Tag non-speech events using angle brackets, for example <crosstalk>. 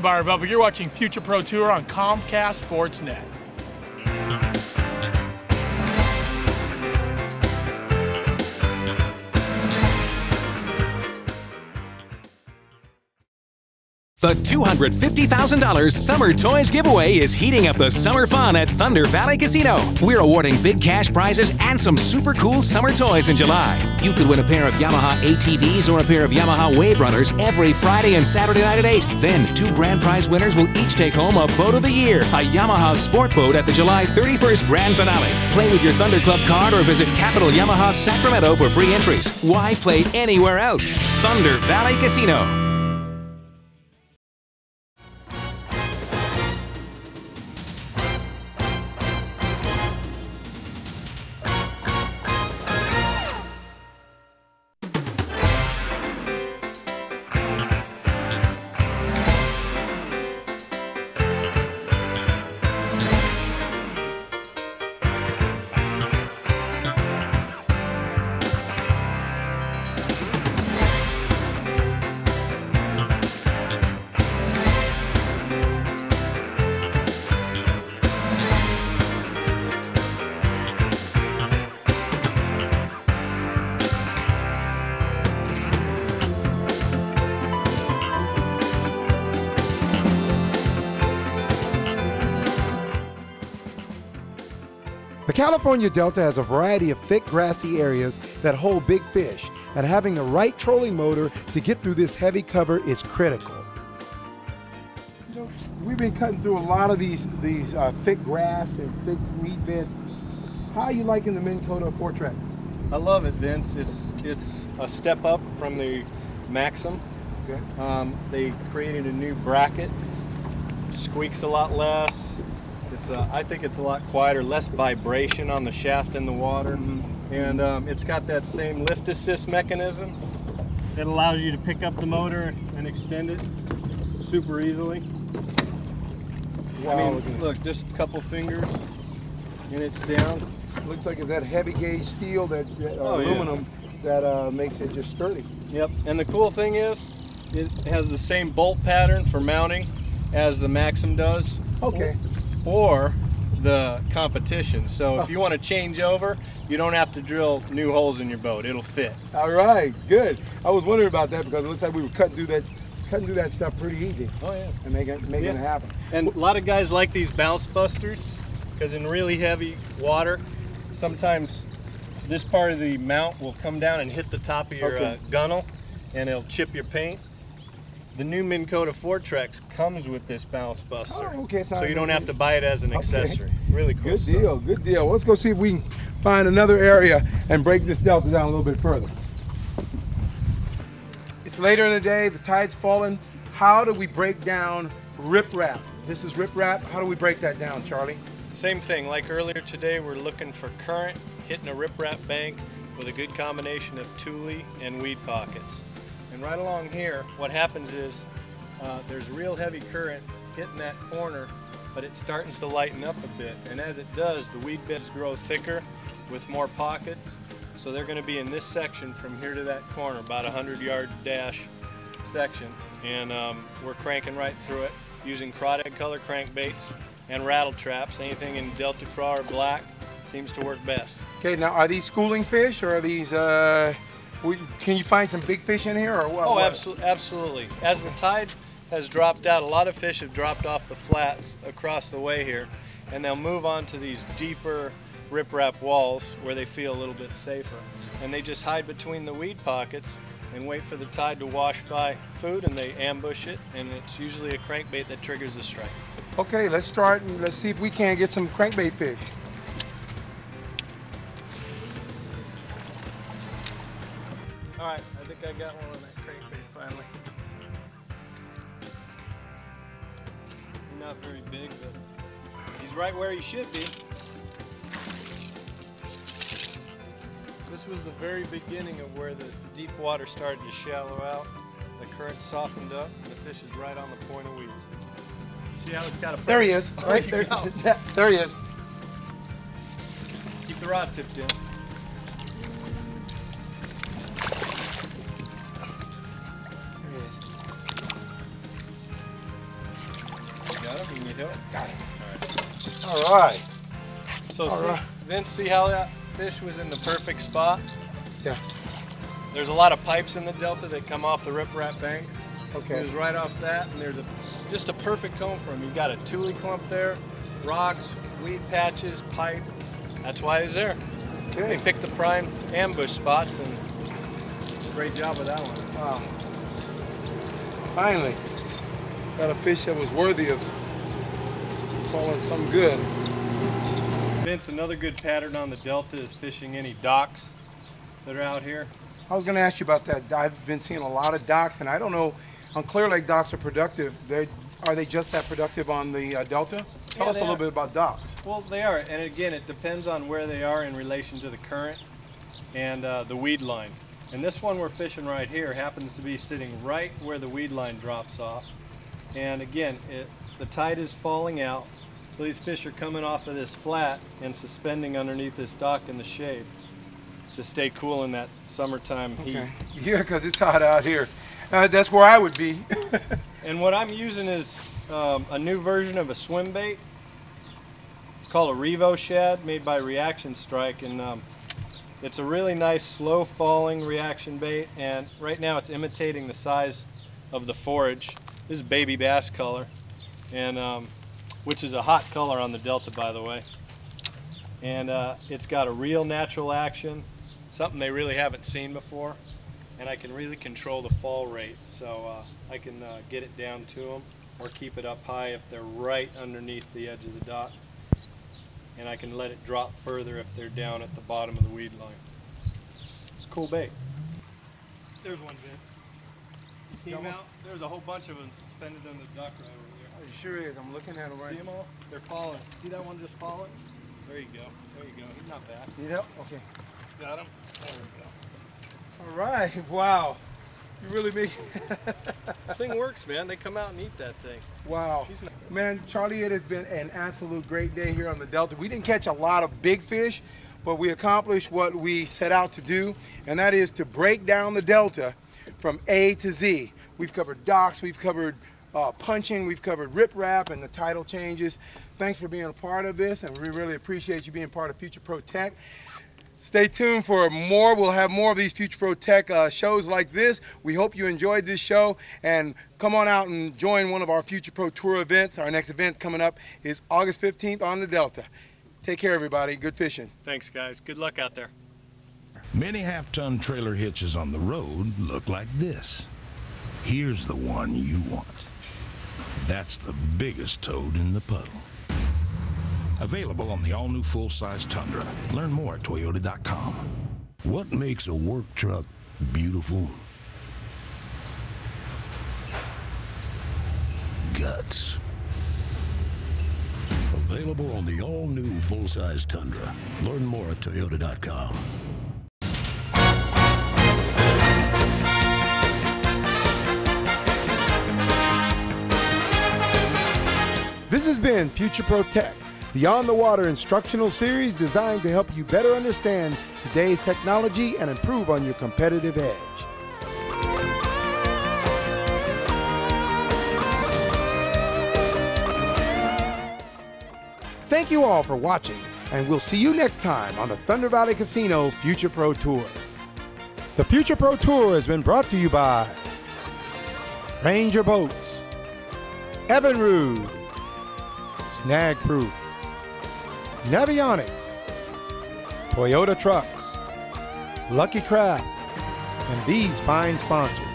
Byron Velvet. You're watching Future Pro Tour on Comcast Sportsnet. The $250,000 Summer Toys Giveaway is heating up the summer fun at Thunder Valley Casino. We're awarding big cash prizes and some super cool summer toys in July. You could win a pair of Yamaha ATVs or a pair of Yamaha Wave Runners every Friday and Saturday night at 8. Then, two grand prize winners will each take home a boat of the year, a Yamaha Sport Boat at the July 31st grand finale. Play with your Thunder Club card or visit Capital Yamaha Sacramento for free entries. Why play anywhere else? Thunder Valley Casino. The California Delta has a variety of thick, grassy areas that hold big fish, and having the right trolling motor to get through this heavy cover is critical. You know, we've been cutting through a lot of these these uh, thick grass and thick weed beds. How are you liking the Minn Kota Fortrex? I love it, Vince. It's it's a step up from the Maxxum. Okay. Um, they created a new bracket. Squeaks a lot less. It's uh, I think it's a lot quieter, less vibration on the shaft in the water, and um, it's got that same lift assist mechanism that allows you to pick up the motor and extend it super easily. Wow, I look mean, look, just a couple fingers, and it's down. Looks like it's that heavy gauge steel, that, uh, Oh, yeah. aluminum, that uh, makes it just sturdy. Yep, and the cool thing is, it has the same bolt pattern for mounting as the Maxxum does. Okay. Or the competition. So if you want to change over, you don't have to drill new holes in your boat. It'll fit. All right, good. I was wondering about that because it looks like we were cutting through that, cutting through that stuff pretty easy Oh yeah. and making making Yeah. it happen. And a lot of guys like these bounce busters because in really heavy water, sometimes this part of the mount will come down and hit the top of your Okay. uh, gunnel and it'll chip your paint. The new Minn Kota Fortrex comes with this bounce buster. Oh, okay, so So you don't have to buy it as an Okay. accessory. Really cool Good stuff. deal, good deal. Let's go see if we can find another area and break this delta down a little bit further. It's later in the day, the tide's falling. How do we break down riprap? This is riprap. How do we break that down, Charlie? Same thing, like earlier today, we're looking for current, hitting a riprap bank with a good combination of tule and weed pockets. And right along here, what happens is uh, there's real heavy current hitting that corner, but it's starting to lighten up a bit. And as it does, the weed beds grow thicker with more pockets. So they're going to be in this section from here to that corner, about a 100 yard dash section. And um, we're cranking right through it using crawdad color crankbaits and rattle traps. Anything in Delta Craw or black seems to work best. Okay, now are these schooling fish or are these, uh, we, can you find some big fish in here or what? Oh, absolutely, absolutely. As the tide has dropped out, a lot of fish have dropped off the flats across the way here, and they'll move on to these deeper riprap walls where they feel a little bit safer. And they just hide between the weed pockets and wait for the tide to wash by food, and they ambush it, and it's usually a crankbait that triggers the strike. Okay, let's start and let's see if we can't get some crankbait fish. All right, I think I got one on that crankbait finally. He's not very big, but he's right where he should be. This was the very beginning of where the deep water started to shallow out. The current softened up, and the fish is right on the point of weeds. See how it's got a There he is, <laughs> There right there. <laughs> there he is. Keep the rod tipped in. Got him? You need help? Got it. All right. So All see, right. Vince, see how that fish was in the perfect spot? Yeah. There's a lot of pipes in the delta that come off the riprap bank. Okay. It was right off that, and there's a just a perfect home for him. You got a tule clump there, rocks, weed patches, pipe. That's why he's there. Okay. They picked the prime ambush spots, and great job with that one. Wow. Finally, got a fish that was worthy of calling something good. Vince, another good pattern on the delta is fishing any docks that are out here. I was going to ask you about that. I've been seeing a lot of docks, and I don't know. On Clear Lake, docks are productive. They are they just that productive on the uh, Delta? Tell Yeah, us a little are. bit about docks. Well, they are, and again, it depends on where they are in relation to the current and uh, the weed line. And this one we're fishing right here happens to be sitting right where the weed line drops off. And again, it, the tide is falling out, so these fish are coming off of this flat and suspending underneath this dock in the shade to stay cool in that summertime heat. Okay. <laughs> Yeah, because it's hot out here. Uh, that's where I would be. <laughs> And what I'm using is um, a new version of a swim bait. It's called a Revo Shad, made by Reaction Strike, and um, it's a really nice slow falling reaction bait. And right now it's imitating the size of the forage. This is baby bass color, and um, which is a hot color on the Delta, by the way. And uh, it's got a real natural action, something they really haven't seen before and I can really control the fall rate. So uh, I can uh, get it down to them or keep it up high if they're right underneath the edge of the dock. And I can let it drop further if they're down at the bottom of the weed line. It's a cool bait. There's one, Vince. Came out. There's a whole bunch of them suspended in the duck right over It oh, sure is. I'm looking at there. right See them all? They're falling. See that one just falling? There you go. There you go. He's not bad. Need help? Okay. Got him? There we go. All right. <laughs> Wow. You really make. <laughs> This thing works, man. They come out and eat that thing. Wow. Man, Charlie, it has been an absolute great day here on the Delta. We didn't catch a lot of big fish, but we accomplished what we set out to do, and that is to break down the Delta from A to Z. We've covered docks, we've covered uh, punching, we've covered riprap and the title changes. Thanks for being a part of this, and we really appreciate you being part of Future Pro Tech. Stay tuned for more. We'll have more of these Future Pro Tech uh, shows like this. We hope you enjoyed this show and come on out and join one of our Future Pro Tour events. Our next event coming up is August 15th on the Delta. Take care, everybody. Good fishing. Thanks, guys. Good luck out there. Many half-ton trailer hitches on the road look like this. Here's the one you want. That's the biggest toad in the puddle. Available on the all-new full-size Tundra. Learn more at Toyota.com. What makes a work truck beautiful? Guts. Available on the all-new full-size Tundra. Learn more at Toyota.com. This has been Future Pro Tech, the on the water instructional series designed to help you better understand today's technology and improve on your competitive edge. Thank you all for watching, and we'll see you next time on the Thunder Valley Casino Future Pro Tour. The Future Pro Tour has been brought to you by Ranger Boats, Evinrude, Snag Proof, Navionics, Toyota Trucks, Lucky Craft, and these fine sponsors.